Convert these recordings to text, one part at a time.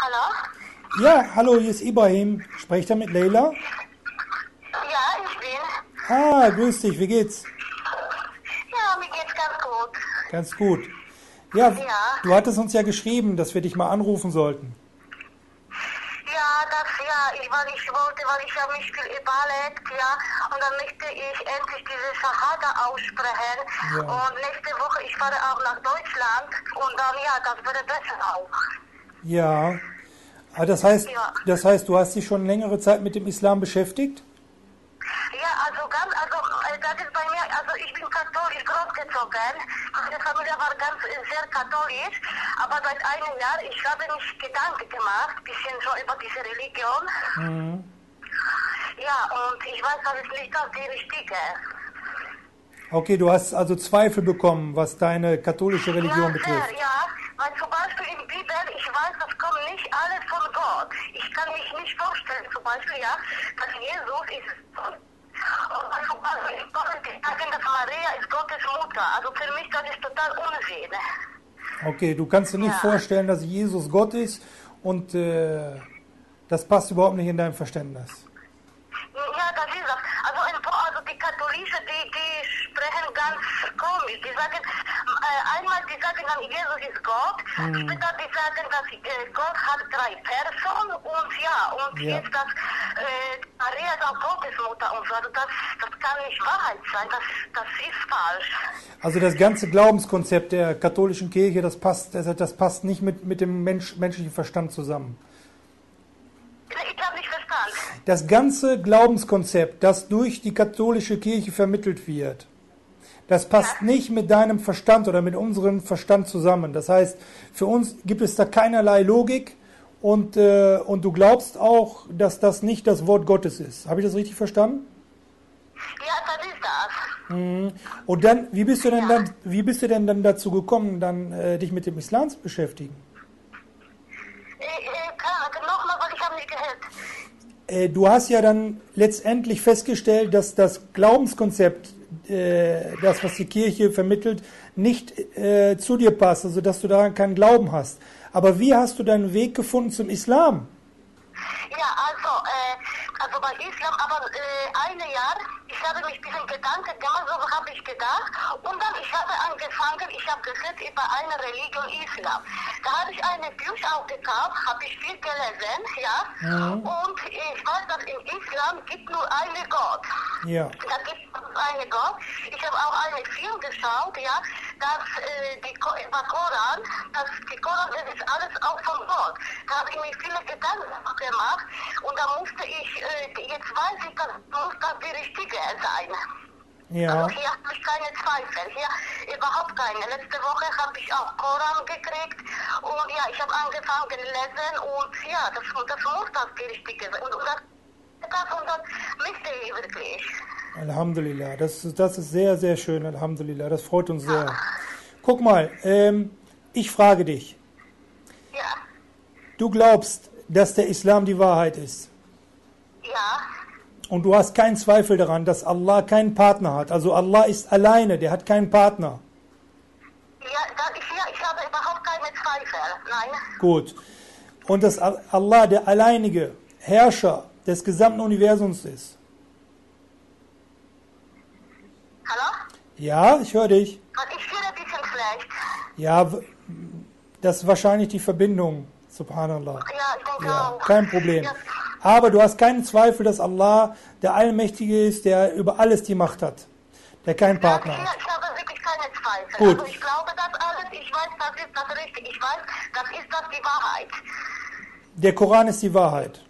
Hallo? Ja, hallo, hier ist Ibrahim. Sprecht er mit Leila? Ja, ich bin. Ah, grüß dich, wie geht's? Ja, mir geht's ganz gut. Ganz gut. Ja, Ja. du hattest uns ja geschrieben, dass wir dich mal anrufen sollten. Ja, das, ja, ich, weil ich wollte, weil ich habe mich viel überlegt, ja, und dann möchte ich endlich diese Shahada aussprechen. Ja. Und nächste Woche, ich fahre auch nach Deutschland und dann, ja, das wäre besser auch. Ja. Ah, das heißt, Ja. das heißt, du hast dich schon längere Zeit mit dem Islam beschäftigt? Ja, also ganz, also äh, das ist bei mir, also ich bin katholisch großgezogen. Meine Familie war ganz äh, sehr katholisch, aber seit einem Jahr, ich habe mich Gedanken gemacht, bisschen so über diese Religion. Mhm. Ja, und ich weiß, das ist nicht das die richtige. Okay, du hast also Zweifel bekommen, was deine katholische Religion ja, betrifft. sehr, ja, weil zum Beispiel in Bibel, ich weiß, das kommt nicht alles von Gott. Ich kann mich nicht vorstellen, zum Beispiel, ja, dass Jesus ist. Und dann zum Beispiel in Gott sagen, dass Maria ist Gottes Mutter. Also für mich, das ist total Unsinn. Okay, du kannst dir nicht Ja. vorstellen, dass Jesus Gott ist und äh, das passt überhaupt nicht in dein Verständnis. Ja, das ist das. Also, ein paar, also die Katholischen, die, die sprechen ganz komisch. Die sagen, äh, einmal, die sagen dann, Jesus ist Gott. Später, die sagen, dass äh, Gott hat drei Personen und ja, und Ja. jetzt das, äh, Maria ist auch Gottesmutter und so. Also das, das kann nicht Wahrheit sein. Das, das ist falsch. Also das ganze Glaubenskonzept der katholischen Kirche, das passt, das, das passt nicht mit, mit dem Mensch, menschlichen Verstand zusammen. Ich habe nicht verstanden. Das ganze Glaubenskonzept, das durch die katholische Kirche vermittelt wird, das passt nicht mit deinem Verstand oder mit unserem Verstand zusammen. Das heißt, für uns gibt es da keinerlei Logik und, äh, und du glaubst auch, dass das nicht das Wort Gottes ist. Habe ich das richtig verstanden? Ja, das ist das. Und dann, wie bist du denn dann, wie bist du denn dann dazu gekommen, dann äh, dich mit dem Islam zu beschäftigen? Äh, äh, gehört. Äh, du hast ja dann letztendlich festgestellt, dass das Glaubenskonzept, äh, das was die Kirche vermittelt, nicht äh, zu dir passt, also dass du daran keinen Glauben hast. Aber wie hast du deinen Weg gefunden zum Islam? Ja, also, bei Islam, aber äh, ein Jahr, ich habe mich ein bisschen Gedanken gemacht, so habe ich gedacht. Und dann, ich habe angefangen, ich habe gehört über eine Religion Islam. Da habe ich eine Bücher auch gekauft, habe ich viel gelesen, ja. Und ich weiß, dass im Islam gibt nur einen Gott. Ja. Da gibt es einen Gott. Ich habe auch einen Film geschaut, ja, dass äh, die Ko- über Koran, dass die Koran das ist alles auch von Gott. Da habe ich mir viele Gedanken gemacht und da musste ich, äh, jetzt weiß ich, das muss das die richtige sein. Ja. Also hier habe ich keine Zweifel, hier überhaupt keine. Letzte Woche habe ich auch Koran gekriegt und ja, ich habe angefangen zu lesen und ja, das, das muss das die richtige sein. Und, und das, das und das möchte ich wirklich. Alhamdulillah, das, ist- das ist sehr, sehr schön, Alhamdulillah, das freut uns sehr. Guck mal, ähm, ich frage dich, du glaubst, dass der Islam die Wahrheit ist ja. und du hast keinen Zweifel daran, dass Allah keinen Partner hat. Also Allah ist alleine, der hat keinen Partner. Ja, ich, ja, ich habe überhaupt keine Zweifel. Nein. Gut. Und dass Allah der alleinige Herrscher des gesamten Universums ist. Hallo? Ja, ich höre dich. Und ich fühle ein bisschen schlecht. Ja, das ist wahrscheinlich die Verbindung. Subhanallah. Ja, kein Problem. Aber du hast keinen Zweifel, dass Allah der Allmächtige ist, der über alles die Macht hat. Der keinen Partner hat. ich habe wirklich keine Zweifel. Gut. Also ich glaube das alles, ich weiß, das ist das richtig. Ich weiß, das ist das die Wahrheit. Der Koran ist die Wahrheit.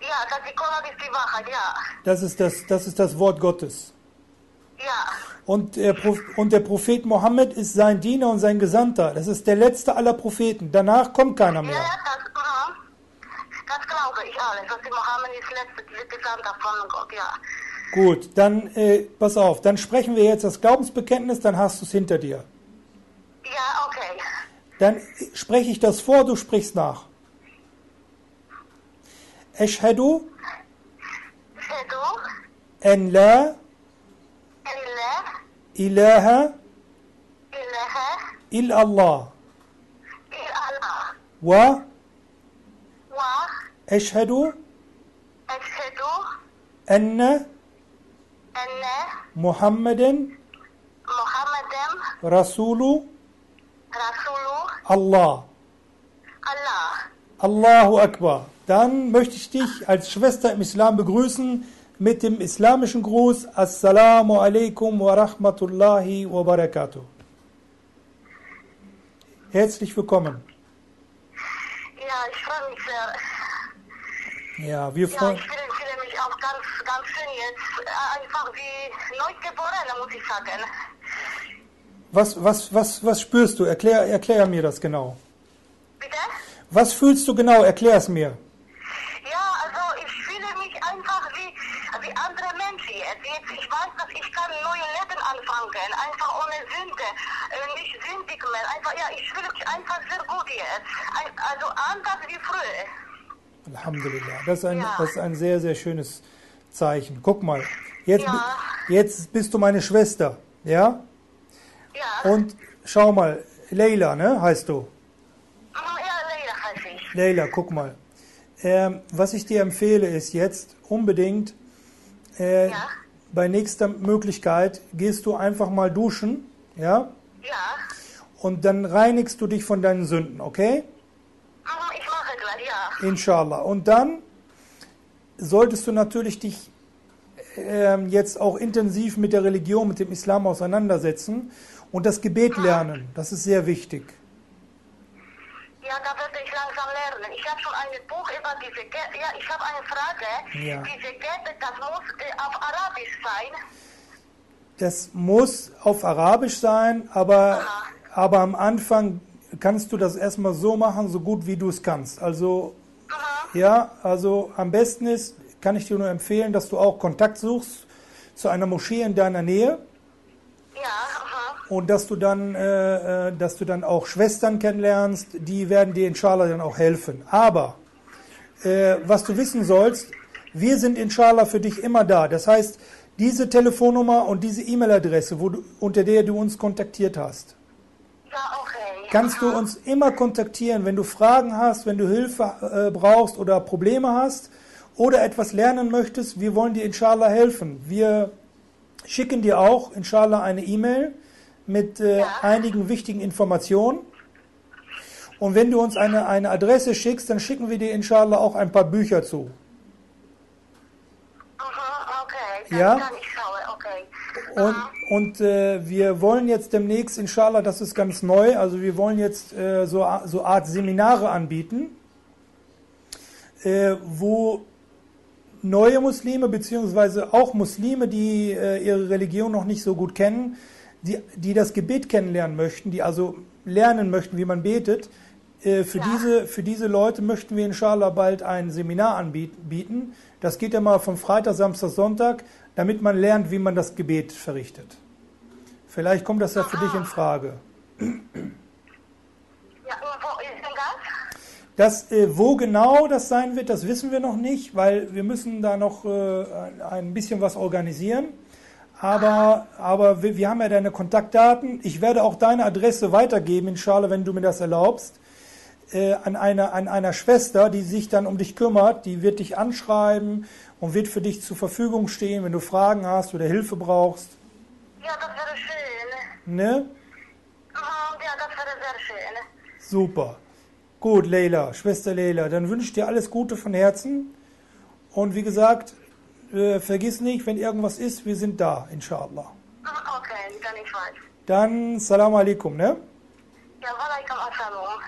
Ja, das die Koran ist die Wahrheit, ja. Das ist das, das, ist das Wort Gottes. Und der, und der Prophet Mohammed ist sein Diener und sein Gesandter. Das ist der letzte aller Propheten. Danach kommt keiner mehr. ja, das, mhm. das glaube ich alles. Dass die Mohammed ist letzte, Gesandter von Gott, ja. Gut, dann äh, pass auf. Dann sprechen wir jetzt das Glaubensbekenntnis, dann hast du es hinter dir. Ja, okay. Dann spreche ich das vor, du sprichst nach. Eschhedü Sedu, en la Elle, ilaha Ilaha, illallah Il Allah. wa أشهد أشهد أن أن محمدا محمدا رسول رسول الله الله Allahu Akbar. Dann möchte ich dich als Schwester im Islam begrüßen mit dem islamischen Gruß Assalamu alaikum wa rahmatullahi wa barakatuh. Herzlich willkommen. Ja, ich freue mich sehr. Ja, wir Ja, freuen ich fühle, fühle mich auch ganz, ganz schön jetzt. Äh, Einfach wie Neugeborene, muss ich sagen. Was, was, was, was spürst du? Erklär, erklär mir das genau. Bitte? Was fühlst du genau? Erklär es mir. Ja, also ich fühle mich einfach wie, wie andere Menschen jetzt. jetzt. Ich weiß, dass ich kann ein neues Leben anfangen, einfach ohne Sünde, äh, nicht sündig mehr. Einfach, ja, ich fühle mich einfach sehr gut jetzt. Also anders wie früher. Alhamdulillah. Das ist ein, Ja. das ist ein sehr, sehr schönes Zeichen. Guck mal. Jetzt, Ja. jetzt bist du meine Schwester. Ja? Ja. Und schau mal. Leila, ne? Heißt du. Ja, Leila heiße ich. Leila, guck mal. Ähm, was ich dir empfehle, ist jetzt unbedingt äh, Ja. Bei nächster Möglichkeit gehst du einfach mal duschen, ja, Ja. und dann reinigst du dich von deinen Sünden, okay? Mhm, Ich mache gleich, ja. Inshallah. Und dann solltest du natürlich dich ähm, jetzt auch intensiv mit der Religion, mit dem Islam auseinandersetzen und das Gebet lernen. Das ist sehr wichtig. Ja, da werde ich langsam lernen. Ich habe schon ein Buch über diese Gebete. Ja, ich habe eine Frage. Ja. Diese Gebete, das muss äh, auf Arabisch sein. Das muss auf Arabisch sein, aber, aber am Anfang kannst du das erstmal so machen, so gut wie du es kannst. Also, Mhm. ja, also am besten ist, kann ich dir nur empfehlen, dass du auch Kontakt suchst zu einer Moschee in deiner Nähe Ja. Und dass du dann, äh, äh, dass du dann auch Schwestern kennenlernst, die werden dir inshallah dann auch helfen. Aber äh, was du wissen sollst, wir sind inshallah für dich immer da. Das heißt, diese Telefonnummer und diese E-Mail-Adresse, unter der du uns kontaktiert hast, ja, okay. kannst du uns immer kontaktieren, wenn du Fragen hast, wenn du Hilfe äh, brauchst oder Probleme hast oder etwas lernen möchtest. Wir wollen dir inshallah helfen. Wir schicken dir auch inshallah eine E-Mail mit äh, einigen wichtigen Informationen. Und wenn du uns eine, eine Adresse schickst, dann schicken wir dir inshallah auch ein paar Bücher zu. Mhm, okay. Dann Ja? ich okay. Und, und äh, wir wollen jetzt demnächst, inshallah, das ist ganz neu, also wir wollen jetzt äh, so, so Art Seminare anbieten, äh, wo neue Muslime, beziehungsweise auch Muslime, die äh, ihre Religion noch nicht so gut kennen, die, die das Gebet kennenlernen möchten, die also lernen möchten, wie man betet, äh, für, diese, für diese Leute möchten wir inshallah bald ein Seminar anbieten. Das geht immer von Freitag, Samstag, Sonntag, damit man lernt, wie man das Gebet verrichtet. Vielleicht kommt das ja für dich in Frage. Ja, das? Äh, wo genau das sein wird, das wissen wir noch nicht, weil wir müssen da noch äh, ein- ein bisschen was organisieren. Aber, aber wir, wir haben ja deine Kontaktdaten. Ich werde auch deine Adresse weitergeben, inshallah, wenn du mir das erlaubst, äh, an, einer, an einer Schwester, die sich dann um dich kümmert. Die wird dich anschreiben und wird für dich zur Verfügung stehen, wenn du Fragen hast oder Hilfe brauchst. Ja, das wäre schön. Ne? Ja, das wäre sehr schön. Super. Gut, Leila, Schwester Leila, dann wünsche ich dir alles Gute von Herzen. Und wie gesagt, äh, vergiss nicht, wenn irgendwas ist, wir sind da, inshallah. Mhm, okay, dann ich weiß. Dann Salam alaikum, ne? Ja, walaikum assalam.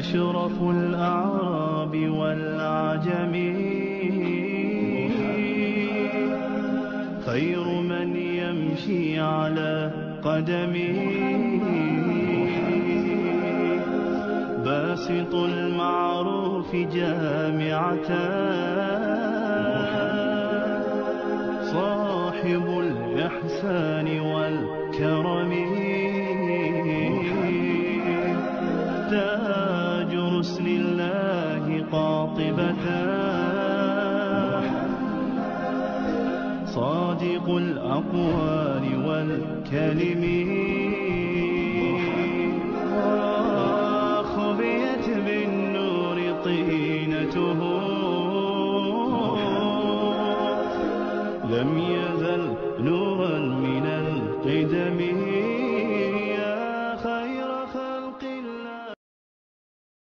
أشرف الأعراب والعجم خير من يمشي على قدمه باسط المعروف جامعة. صاحب الإحسان والكرم. الأقوال والكلم